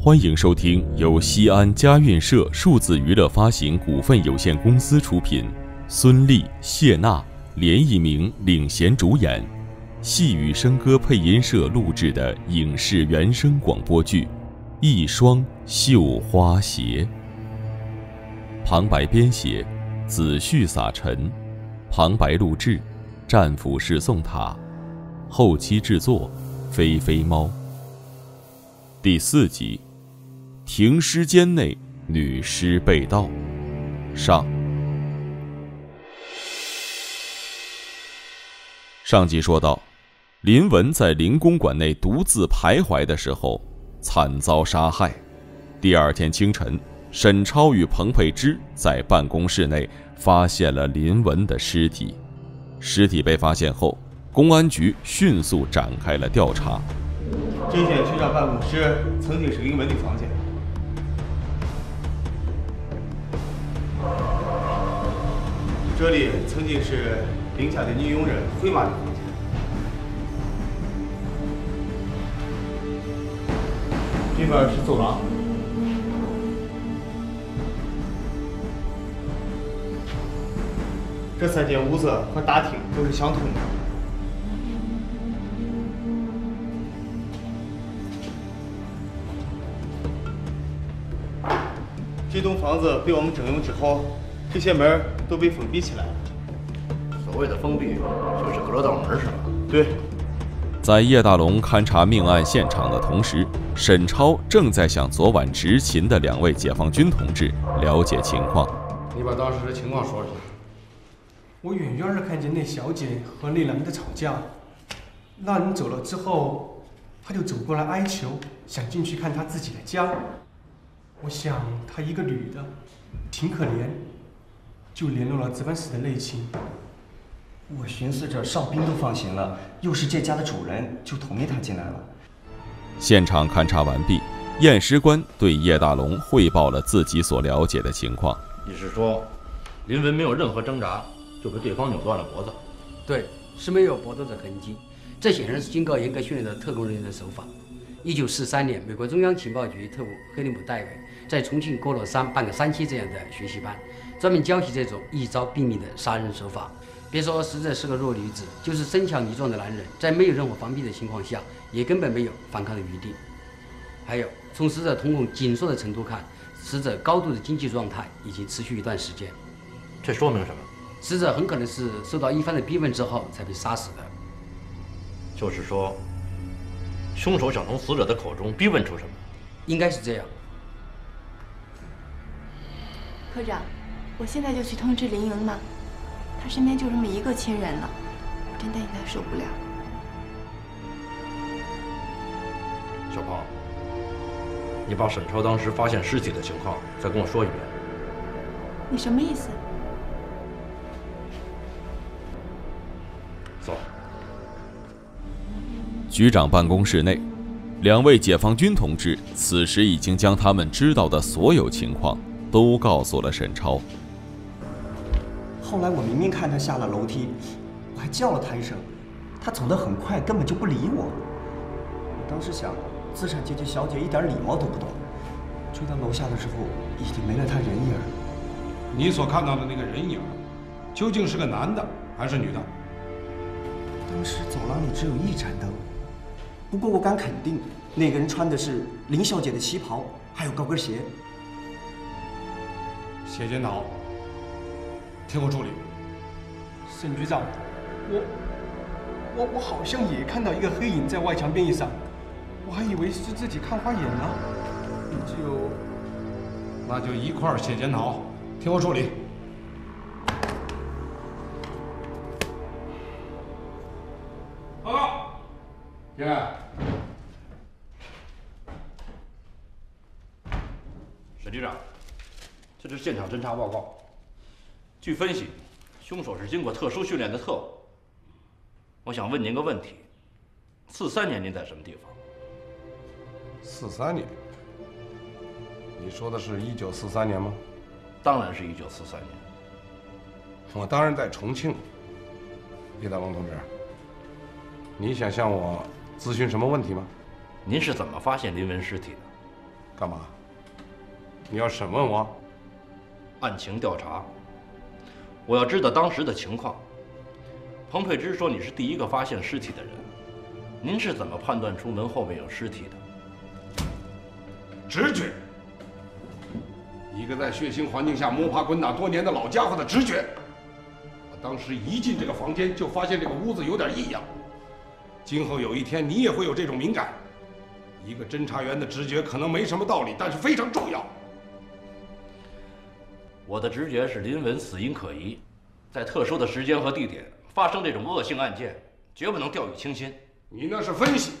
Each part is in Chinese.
欢迎收听由西安佳韵社数字娱乐发行股份有限公司出品，孙俪、谢娜、连奕鸣领衔主演，细雨笙歌配音社录制的影视原声广播剧《一双绣花鞋》。旁白编写：子旭撒尘，旁白录制：战斧式送塔，后期制作：飞飞猫。第四集。停尸间内，女尸被盗。上。上集说到，林文在林公馆内独自徘徊的时候，惨遭杀害。第二天清晨，沈超与彭佩芝在办公室内发现了林文的尸体。尸体被发现后，公安局迅速展开了调查。这间局长办公室曾经是林文的房间。这里曾经是林家的女佣人慧妈的房间。这边是走廊，这三间屋子和大厅都是相通的。这栋房子被我们征用之后。这些门都被封闭起来了。所谓的封闭，就是隔道门是吧？对。在叶大龙勘察命案现场的同时，沈超正在向昨晚执勤的两位解放军同志了解情况。你把当时的情况说说。我远远的看见那小姐和那男的吵架，那人走了之后，他就走过来哀求，想进去看他自己的家。我想她一个女的，挺可怜。就联络了值班室的内勤。我寻思着哨兵都放行了，又是这家的主人，就同意他进来了。现场勘查完毕，验尸官对叶大龙汇报了自己所了解的情况。你是说，林文没有任何挣扎就被对方扭断了脖子？对，是没有搏斗的痕迹。这显然是经过严格训练的特工人员的手法。一九四三年，美国中央情报局特务黑利姆戴维在重庆郭罗山办个三期这样的学习班。专门教习这种一招毙命的杀人手法。别说死者是个弱女子，就是身强力壮的男人，在没有任何防备的情况下，也根本没有反抗的余地。还有，从死者瞳孔紧缩的程度看，死者高度的经济状态已经持续一段时间。这说明什么？死者很可能是受到一番的逼问之后才被杀死的。就是说，凶手想从死者的口中逼问出什么？应该是这样。科长。我现在就去通知林莹吗？她身边就这么一个亲人了，我真担心她受不了。小胖，你把沈超当时发现尸体的情况再跟我说一遍。你什么意思？走。局长办公室内，两位解放军同志此时已经将他们知道的所有情况都告诉了沈超。后来我明明看他下了楼梯，我还叫了他一声，他走得很快，根本就不理我。我当时想，资产阶级小姐一点礼貌都不懂。追到楼下的时候，已经没了他人影。你所看到的那个人影，究竟是个男的还是女的？当时走廊里只有一盏灯，不过我敢肯定，那个人穿的是林小姐的旗袍，还有高跟鞋。谢检讨。听我处理，沈局长，我我我好像也看到一个黑影在外墙边一闪，我还以为是自己看花眼了。就那就一块儿写检讨，听我处理。报告，进来。沈局长，这是现场侦查报告。据分析，凶手是经过特殊训练的特务。我想问您个问题：四三年您在什么地方？四三年？你说的是一九四三年吗？当然是一九四三年。我当然在重庆。叶大龙同志，你想向我咨询什么问题吗？您是怎么发现林文尸体的？干嘛？你要审问我？案情调查，我要知道当时的情况。彭佩芝说你是第一个发现尸体的人，您是怎么判断出门后面有尸体的？直觉。一个在血腥环境下摸爬滚打多年的老家伙的直觉。我当时一进这个房间就发现这个屋子有点异样。今后有一天你也会有这种敏感。一个侦查员的直觉可能没什么道理，但是非常重要。我的直觉是林文死因可疑，在特殊的时间和地点发生这种恶性案件，绝不能掉以轻心。你那是分析，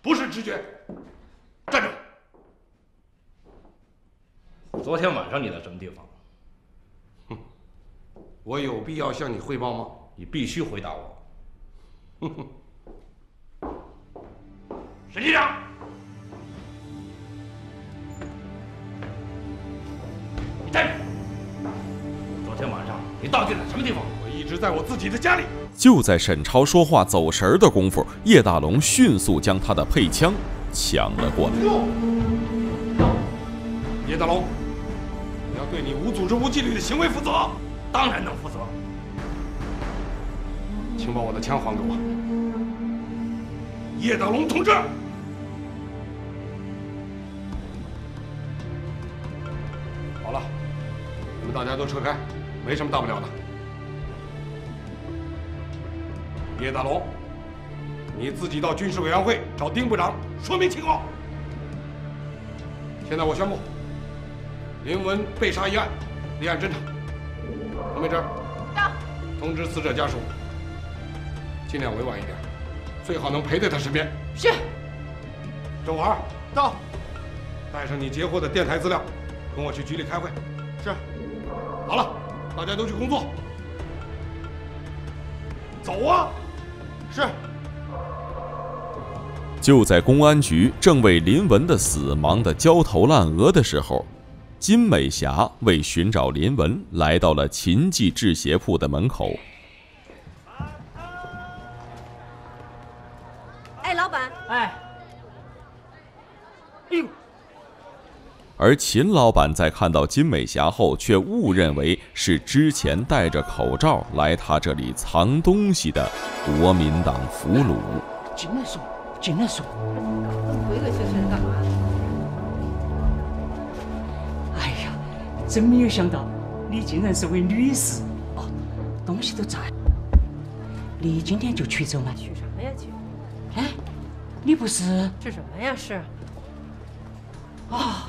不是直觉。站住！昨天晚上你在什么地方？哼，我有必要向你汇报吗？你必须回答我。哼哼，沈局长，到底在什么地方？我一直在我自己的家里。就在沈超说话走神儿的功夫，叶大龙迅速将他的配枪抢了过来。叶大龙。你要对你无组织、无纪律的行为负责，当然能负责。请把我的枪还给我，叶大龙同志。好了，你们大家都撤开，没什么大不了的。叶大龙，你自己到军事委员会找丁部长说明情况。现在我宣布。林文被杀一案，立案侦查。彭美珍，到。通知死者家属，尽量委婉一点，最好能陪在他身边。是。周华，到。带上你截获的电台资料，跟我去局里开会。是。好了，大家都去工作。走啊！是。就在公安局正为林文的死忙得焦头烂额的时候。金美霞为寻找林文，来到了秦记制鞋铺的门口。而秦老板在看到金美霞后，却误认为是之前戴着口罩来他这里藏东西的国民党俘虏。进来说，进来说。鬼鬼祟祟的干嘛？真没有想到，你竟然是位女士哦！东西都在，你今天就取走吗？取什么呀？取？哎，你不是？是什么呀？是？啊！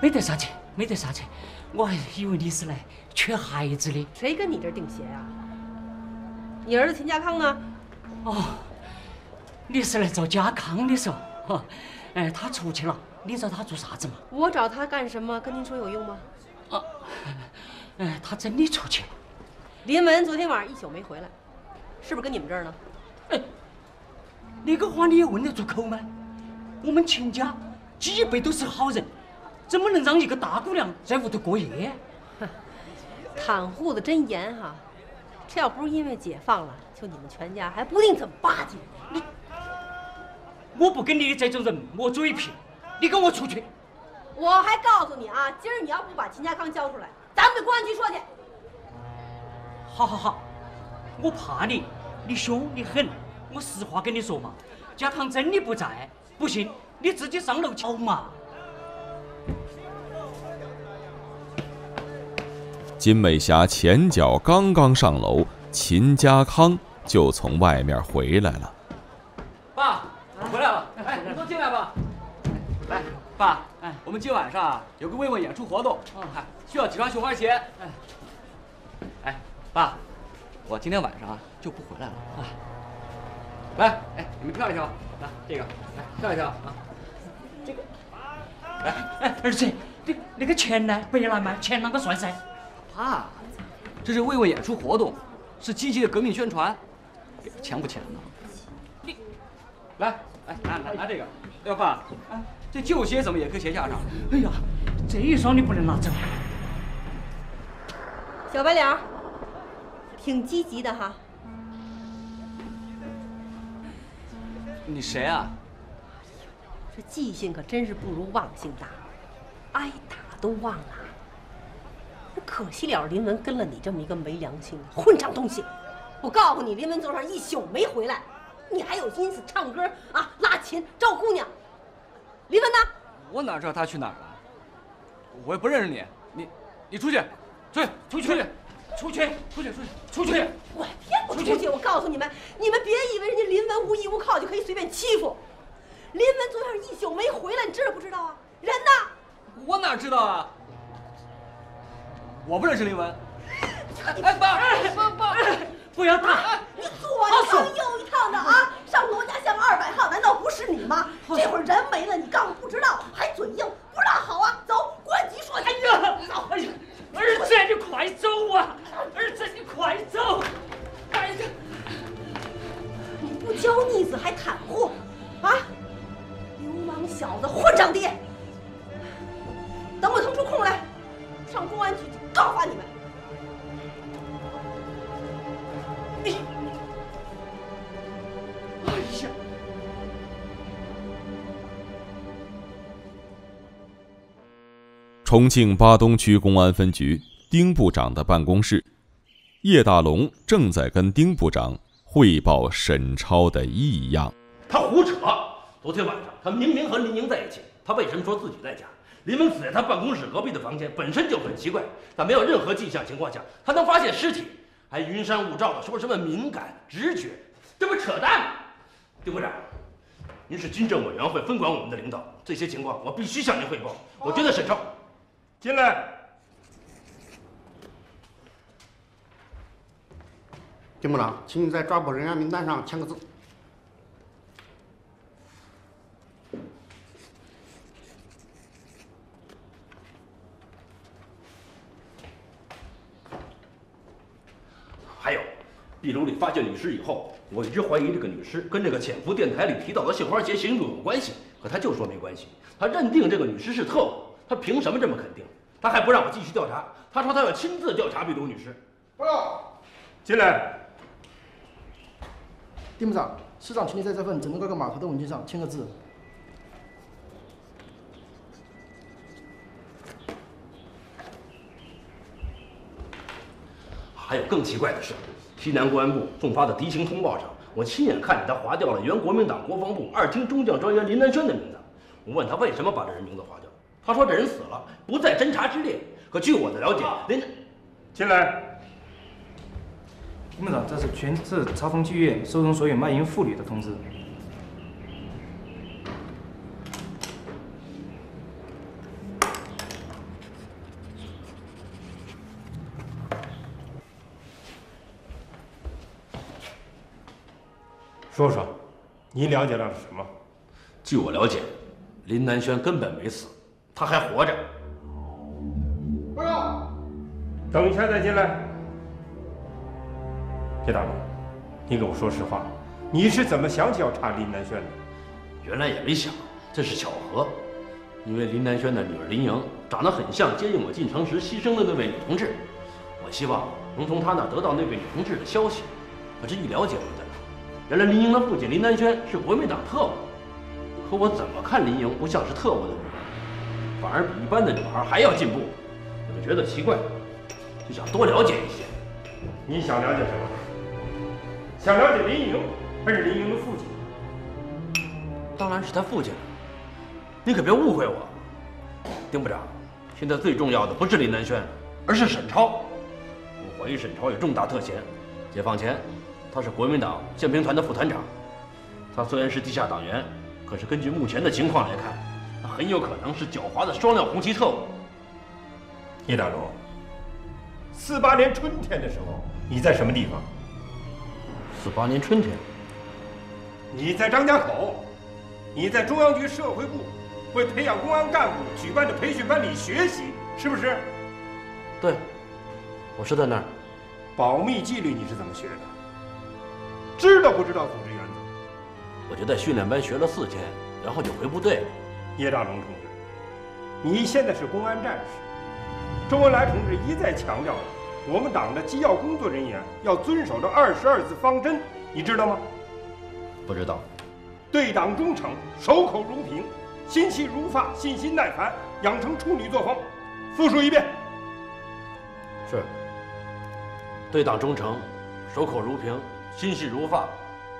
没得啥钱，没得啥钱，我还以为你是来缺孩子的。谁跟你这儿订鞋啊？你儿子秦家康呢？哦，你是来找家康的嗦？哈，哎，他出去了。你找他做啥子嘛？我找他干什么？跟您说有用吗？啊，哎，他真的出去了。林文昨天晚上一宿没回来，是不是跟你们这儿呢？哎，那个话你也问得出口吗？我们秦家几辈都是好人，怎么能让一个大姑娘在屋头过夜？哼，看护的真严哈！这要不是因为解放了，就你们全家还不定怎么巴结你。我不跟你这种人磨嘴皮。你跟我出去！我还告诉你啊，今儿你要不把秦家康交出来，咱们到公安局说去。好好好，我怕你，你凶你狠，我实话跟你说嘛，家康真的不在，不信你自己上楼瞧嘛。金美霞前脚刚刚上楼，秦家康就从外面回来了。爸，回来了，哎，你都进来吧。来，爸，哎，我们今晚上有个慰问演出活动，哎，需要几双绣花鞋。哎，哎，爸，我今天晚上就不回来了啊。来，哎，你们跳一跳，来这个，来跳一跳啊。这个，来，哎，儿子，这那个钱呢？别拿吗？钱啷个算噻？爸，这是慰问演出活动，是积极的革命宣传，钱不钱呢？你，来，哎，拿拿拿这个，要爸，哎。这旧鞋怎么也搁鞋架上？哎呀，这一双你不能拿走。小白脸，挺积极的哈。你谁啊？这记性可真是不如忘性大，挨打都忘了。那可惜了，林文跟了你这么一个没良心的混账东西！我告诉你，林文昨晚一宿没回来，你还有心思唱歌啊、拉琴、招姑娘？林文呢？我哪知道他去哪儿了？我也不认识你，你你出去，出去，出去，出去，出去，出去，出去，出去！我偏不出去！我告诉你们，你们别以为人家林文无依无靠就可以随便欺负。林文昨天一宿没回来，你知道不知道啊？人呢？我哪知道啊？我不认识林文。哎，爸，爸，爸，不要打！你左一趟右一趟的啊！上罗家巷二百号，难道不是你吗？这会儿人没了，你告诉不知道，还嘴硬，不知道好啊！走，关机说去。哎呀，走！哎呀，儿子，你快走啊！儿子，你快走！哎呀，你不教逆子还袒护啊！流氓小子，混账爹！等我腾出空来，上公安局告发你们。你，哎呀！重庆巴东区公安分局丁部长的办公室，叶大龙正在跟丁部长汇报沈超的异样。他胡扯！昨天晚上他明明和林宁在一起，他为什么说自己在家？林文死在他办公室隔壁的房间，本身就很奇怪。在没有任何迹象情况下，他能发现尸体，还云山雾罩的说什么敏感直觉，这不扯淡吗？丁部长，您是军政委员会分管我们的领导，这些情况我必须向您汇报。我觉得沈超，进来。丁部长，请你在抓捕人员名单上签个字。还有，壁炉里发现女尸以后，我一直怀疑这个女尸跟这个潜伏电台里提到的杏花节行动有关系，可他就说没关系。他认定这个女尸是特务，他凭什么这么肯定？他还不让我继续调查，他说他要亲自调查壁炉女尸。报告，进来。丁部长，市长，请你在这份整个各个码头的文件上签个字。还有更奇怪的是，西南公安部送发的敌情通报上，我亲眼看见他划掉了原国民党国防部二厅中将专员林南轩的名字。我问他为什么把这人名字划掉，他说这人死了，不在侦查之列。可据我的了解，林，进来。丁部长，这是全市查封妓院收容所有卖淫妇女的通知。说说，你了解到了什么？据我了解，林南轩根本没死，他还活着。报告。等一下再进来。叶大龙，你给我说实话，你是怎么想起要查林南轩的？原来也没想，这是巧合。因为林南轩的女儿林莹长得很像接应我进城时牺牲的那位女同志，我希望能从她那得到那位女同志的消息。可这一了解不得了，原来林莹的父亲林南轩是国民党特务。可我怎么看林莹不像是特务的女儿，反而比一般的女孩还要进步，我就觉得奇怪，就想多了解一些。你想了解什么？想了解林莹，还是林莹的父亲？当然是他父亲。你可别误会我，丁部长。现在最重要的不是林南轩，而是沈超。我怀疑沈超有重大特嫌。解放前，他是国民党宪兵团的副团长。他虽然是地下党员，可是根据目前的情况来看，他很有可能是狡猾的双料红旗特务。叶大龙，四八年春天的时候，你在什么地方？四八年春天，你在张家口，你在中央局社会部为培养公安干部举办的培训班里学习，是不是？对，我是在那儿。保密纪律你是怎么学的？知道不知道组织原则？我就在训练班学了四天，然后就回部队了。叶大龙同志，你现在是公安战士，周恩来同志一再强调。我们党的机要工作人员要遵守这二十二字方针，你知道吗？不知道。对党忠诚，守口如瓶，心细如发，信心耐烦，养成处女作风。复述一遍。是。对党忠诚，守口如瓶，心细如发，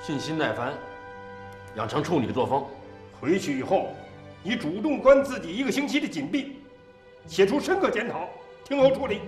信心耐烦，养成处女作风。回去以后，你主动关自己一个星期的紧闭，写出深刻检讨，听候处理。